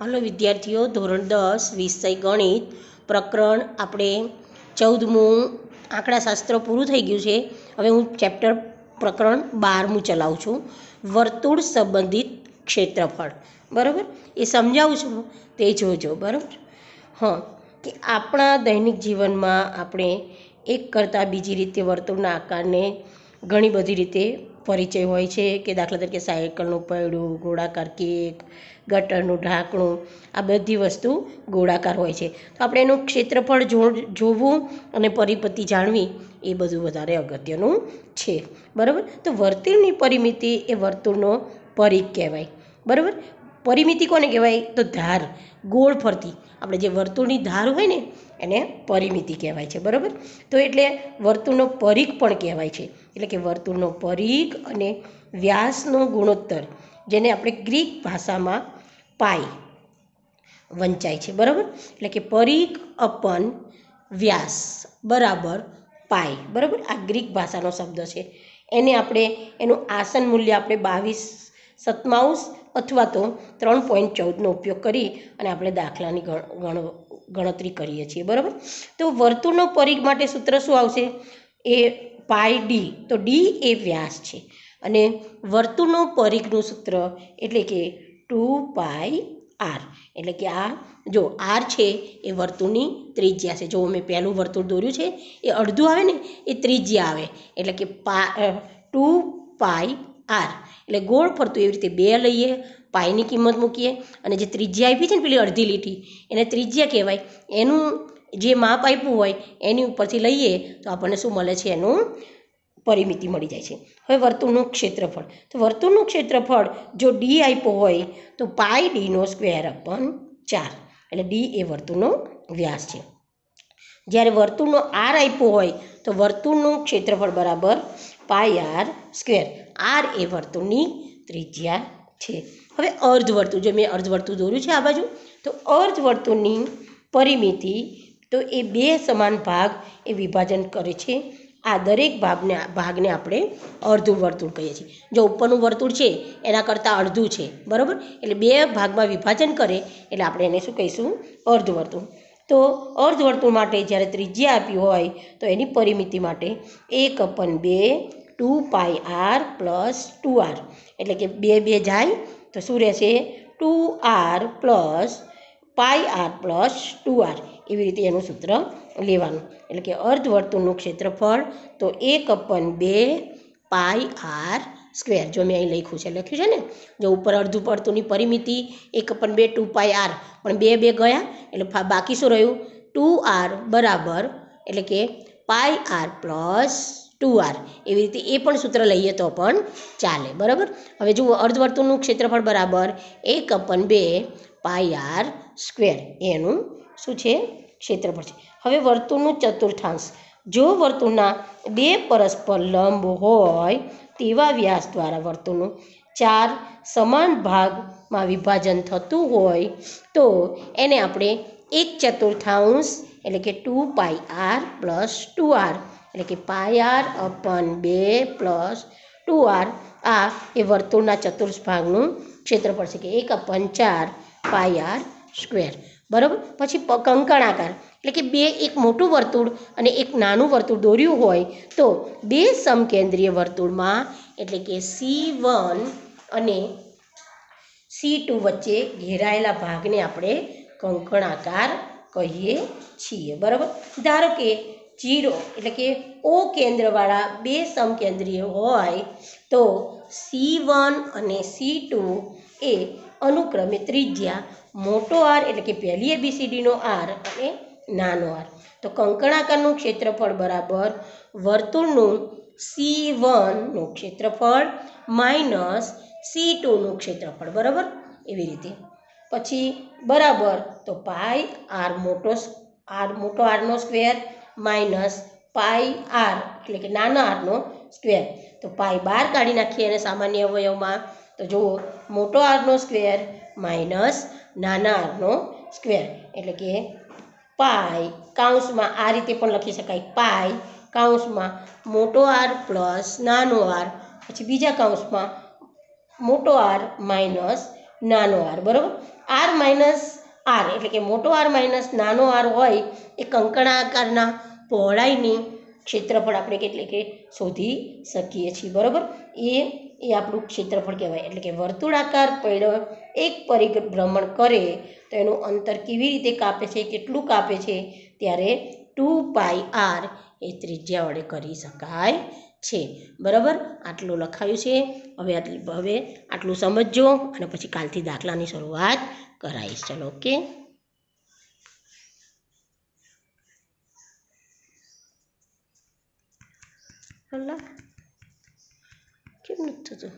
Hello વિદ્યાર્થીઓ, ધોરણ દસ, વિષય ગણિત, પ્રકરણ આપણે ચૌદમું આંકડાશાસ્ત્ર પૂરું થઈ ગયું છે. હવે હું ચેપ્ટર પ્રકરણ બારમું ચલાવું છું. વર્તુળ સંબંધિત ક્ષેત્રફળ. બરાબર? એ સમજાવું છું તે જોજો, બરાબર? હા, કે આપણા દૈનિક જીવનમાં આપણે એક કરતાં બીજી રીતે વર્તુળના આકારને ઘણી બધી રીતે પરિચય હોય છે કે દાખલા તરીકે સાયકલનું પૈડું ગોળાકાર કેક, ગટરનું ઢાંકણું, આ બધી વસ્તુ ગોળાકાર હોય છે. તો આપણે એનું ક્ષેત્રફળ જોવું અને પરિપતિ જાણવી એ બધું વધારે અગત્યનું છે. બરાબર? તો વર્તુળની પરિમિતિ એ વર્તુળનો પરિઘ કહેવાય. બરાબર? પરિમિતિ કોને કહેવાય? તો ધાર, ગોળ ફરતી. આપણે જે વર્તુળની ધાર હોય ને, એને પરિમિતિ કહેવાય છે, બરાબર? તો એટલે વર્તુળનો પરિઘ પણ કહેવાય છે. એટલે કે વર્તુળનો પરિઘ અને વ્યાસનો ગુણોત્તર, જેને આપણે ગ્રીક ભાષામાં પાય વંચાય છે, બરાબર? એટલે કે પરિઘ અપન વ્યાસ બરાબર પાય બરાબર? આ ગ્રીક ભાષાનો શબ્દ છે. એને આપણે, એનું આસન મૂલ્ય આપણે બાવીસ સત્તાવીસ અથવા તો ત્રણ પોઈન્ટ ચૌદનો ઉપયોગ કરી અને આપણે દાખલાની ગણતરી કરીએ છીએ, બરાબર? તો વર્તુળનો પરિઘ માટે સૂત્ર શું આવશે? એ પાય ડી તો ડી એ વ્યાસ છે. અને વર્તુળનો પરિઘનું સૂત્ર એટલે કે ટુ પાય આર. એટલે કે આ જો આર છે એ વર્તુળની ત્રિજ્યા છે. જો મેં પહેલું વર્તુળ દોર્યું છે, એ અડધું આવે ને, એ ત્રિજ્યા આવે. એટલે કે પા ટુ પાય આર. એટલે ગોળ ફરતું એવી રીતે બે લઈએ, પાયની કિંમત મૂકીએ અને જે ત્રિજ્યા આપી છે ને પેલી અડધી લીટી, એને ત્રિજ્યા કહેવાય. એનું જે માપ આપ્યું હોય એની ઉપરથી લઈએ તો આપણને શું મળે છે? એનું પરિમિતિ મળી જાય છે. હવે વર્તુળનું ક્ષેત્રફળ. તો વર્તુળનું ક્ષેત્રફળ જો ડી આપ્યો હોય તો પાય ડીનો સ્ક્વેર અપન ચાર. એટલે ડી એ વર્તુળનો વ્યાસ છે. જ્યારે વર્તુળનો આર આપ્યો હોય તો વર્તુળનું ક્ષેત્રફળ બરાબર પાય આર સ્ક્વેર. આર એ વર્તુળની ત્રિજ્યા છે. હવે અર્ધવર્તુળ, જો મેં અર્ધવર્તુળ દોર્યું છે આ બાજુ, તો અર્ધવર્તુળની પરિમિતિ, તો એ બે સમાન ભાગ એ વિભાજન કરે છે. આ દરેક ભાગને ભાગને આપણે અડધું વર્તુળ કહીએ છીએ. જો ઉપરનું વર્તુળ છે, એના કરતાં અડધું છે. બરાબર? એટલે બે ભાગમાં વિભાજન કરે, એટલે આપણે એને શું કહીશું? અર્ધવર્તુળ. તો અર્ધવર્તુળ માટે જ્યારે ત્રિજ્યા આપી હોય, તો એની પરિમિતિ માટે એક અપન બે two pi R plus two R. એટલે કે બે બે જાય, તો શું રહેશે? Two R plus pi R plus two R. એવી રીતે એનું સૂત્ર લેવાનું. એટલે કે અર્ધવર્તુળનું ક્ષેત્રફળ, તો એક અપન બે પાય આર સ્ક્વેર. જો મેં અહીં લખ્યું છે લખ્યું છે ને? જો ઉપર અડધું પડતુંની પરિમિતિ, એક પણ બે ટુ પાય આર. પણ બે બે ગયા, એટલે બાકી શું રહ્યું? ટુ આર બરાબર, એટલે કે pi R plus two R એવી રીતે એ પણ સૂત્ર લઈએ તો પણ ચાલે, બરાબર? હવે જુઓ, અર્ધવર્તુળનું ક્ષેત્રફળ બરાબર એક અપન બે પાય આર સ્ક્વેર. એનું શું છે? ક્ષેત્રફળ છે. હવે વર્તુળનું ચતુર્થાંશ. જો વર્તુળના બે પરસ્પર લંબ હોય, તેવા વ્યાસ દ્વારા વર્તુળનું ચાર સમાન ભાગમાં વિભાજન થતું હોય, તો એને આપણે એક ચતુર્થાંશ એટલે કે two pi R plus two R એટલે કે પાય આર અપન બે પ્લસ ટુ આર. આ એ વર્તુળના ચતુર્થ ભાગનું ક્ષેત્રફળ છે કે એક અપન ચાર પાય આર સ્ક્વેર. બરાબર? પછી કંકણાકાર. એટલે કે બે એક મોટું વર્તુળ અને એક નાનું વર્તુળ દોર્યું હોય તો બે સમકેન્દ્રીય વર્તુળમાં એટલે કે સી વન અને સી ટુ વચ્ચે ઘેરાયેલા ભાગને આપણે કંકણાકાર કહીએ છીએ. બરાબર? ધારો કે જીરો એટલે કે ઓ કેન્દ્રવાળા બે સમકેન્દ્રીય હોય તો સી વન અને સી ટુ એ અનુક્રમે ત્રિજ્યા, મોટો આર એટલે કે પહેલી એબીસીડીનો આર અને નાનો આર. તો કંકણાકારનું ક્ષેત્રફળ બરાબર વર્તુળનું સી વનનું ક્ષેત્રફળ માઇનસ સી ટુનું ક્ષેત્રફળ, બરાબર? એવી રીતે. પછી બરાબર તો પાય આર મોટો આર મોટો આરનો સ્ક્વેર માઇનસ પાઈ આર, એટલે કે નાના આરનો સ્ક્વેર. તો પાઈ બાર કાઢી નાખીએ અને સામાન્ય અવયવમાં. તો જુઓ, મોટો આરનો સ્ક્વેર માઇનસ નાના આરનો સ્ક્વેર. એટલે કે પાય કાઉન્સમાં આ રીતે પણ લખી શકાય. પાય કાઉન્સમાં મોટો આર પ્લસ નાનો આર. પછી બીજા કાઉન્સમાં મોટો આર માઇનસ નાનો આર. બરાબર? આર માઇનસ આર, એટલે કે મોટો આર માઇનસ નાનો આર હોય, એ કંકણા આકારના પહોળાઈની ક્ષેત્રફળ આપણે કેટલે કે શોધી શકીએ છીએ, બરાબર? એ એ આપણું ક્ષેત્રફળ કહેવાય. એટલે કે વર્તુળાકાર પૈડો એક પરિભ્રમણ કરે, તો એનું અંતર કેવી રીતે કાપે છે, કેટલું કાપે છે, ત્યારે ટુ પાઈ આર એ ત્રિજ્યા વડે કરી શકાય. છે. બરાબર? આટલું લખાયું છે. હવે હવે આટલું સમજજો અને પછી કાલથી દાખલાની શરૂઆત કરાવીશ ચલો, ઓકે? અલ્લા કેમ નથી થતું?